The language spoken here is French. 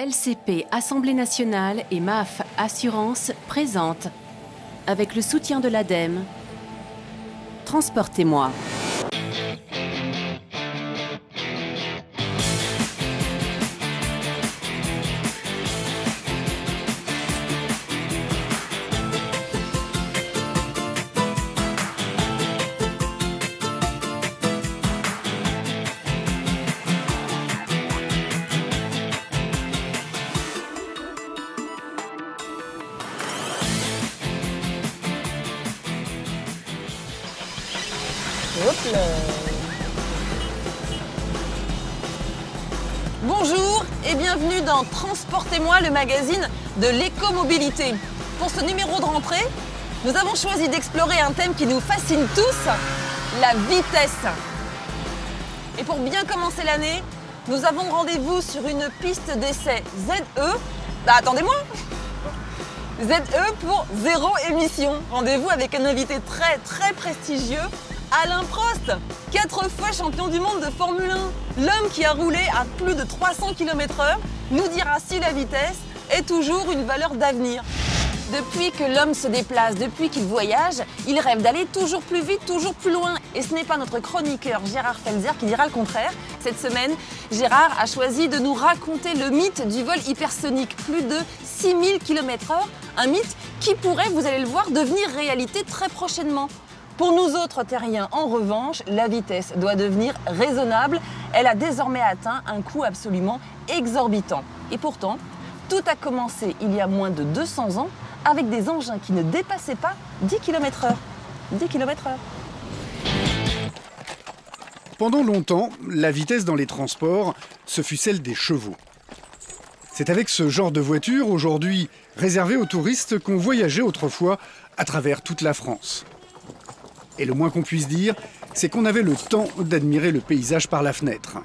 LCP Assemblée nationale et MAF Assurance présentent, avec le soutien de l'ADEME, Transportez-moi. Bonjour et bienvenue dans Transportez-moi, le magazine de l'écomobilité. Pour ce numéro de rentrée, nous avons choisi d'explorer un thème qui nous fascine tous, la vitesse. Et pour bien commencer l'année, nous avons rendez-vous sur une piste d'essai ZE. Bah attendez-moi ZE pour zéro émission. Rendez-vous avec un invité très très prestigieux, Alain Prost, quatre fois champion du monde de Formule 1. L'homme qui a roulé à plus de 300 km/h nous dira si la vitesse est toujours une valeur d'avenir. Depuis que l'homme se déplace, depuis qu'il voyage, il rêve d'aller toujours plus vite, toujours plus loin. Et ce n'est pas notre chroniqueur Gérard Felzer qui dira le contraire. Cette semaine, Gérard a choisi de nous raconter le mythe du vol hypersonique, plus de 6000 km/h. Un mythe qui pourrait, vous allez le voir, devenir réalité très prochainement. Pour nous autres terriens, en revanche, la vitesse doit devenir raisonnable. Elle a désormais atteint un coût absolument exorbitant. Et pourtant, tout a commencé il y a moins de 200 ans avec des engins qui ne dépassaient pas 10 km/h. 10 km/h. Pendant longtemps, la vitesse dans les transports, ce fut celle des chevaux. C'est avec ce genre de voiture, aujourd'hui réservée aux touristes, qu'on voyageait autrefois à travers toute la France. Et le moins qu'on puisse dire, c'est qu'on avait le temps d'admirer le paysage par la fenêtre.